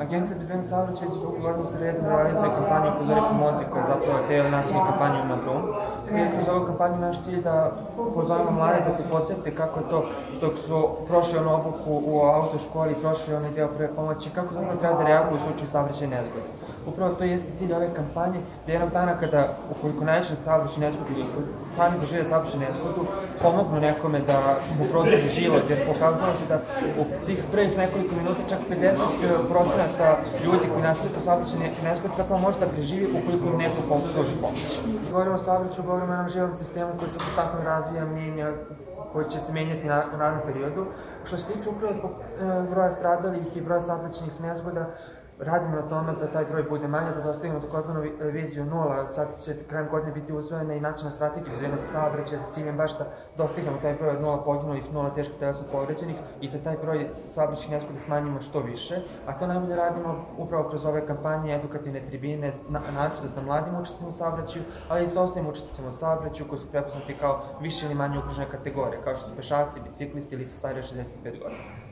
Agencija bezbednog saobraćaja godinu sa redom realizuje kampanju Pozori pomozi koja je zapravo deo nacionalne kampanje u Madrum. Gde kroz ovu kampanju naš cilj da pozovemo mlade da se posete kako je to dok su prošli onu obuku u autoškoli, prošli onaj deo prve pomoći, kako zapravo treba da reaguju u slučaju saobraćaja nezgode. Upravo to jeste cilj ove kampanje, da jednog dana kada, ukoliko najviše saobraćaj nezgodu ili sami dožive saobraćaj nezgodu, pomognu nekome da mu produži život, jer pokazalo se da u tih prvih nekoliko minuta čak 50% ljudi koji nastaju po saobraćaj nezgodi zapravo može da preživi ukoliko im neko pruži pomoć. Govorimo o saobraćaju, govorimo o jednom živom sistemu koji se konstantno razvija, menja, koji će se menjati na, u narednom periodu. Što se tiče upravo zbog e, broja stradalih i broja saobraćajnih nezgoda, radimo na tome da taj broj bude manje, da dostavimo takozvanu viziju nula, sad će krajem godine biti usvojena i nacionalna strategija bezbednosti saobraćaja sa ciljem baš da dostignemo taj broj od nula poginulih, nula teških telesno povređenih i da taj broj saobraćajnih nesgoda smanjimo što više, a to najbolje radimo upravo kroz ove kampanje, edukativne tribine, na, da sa mladim učestvima u saobraćaju, ali i sa ostalim učestvima u saobraćaju koji su prepoznati kao više ili manje ugrožene kategorije, kao što su pešaci, biciklisti ili starije 65 godina.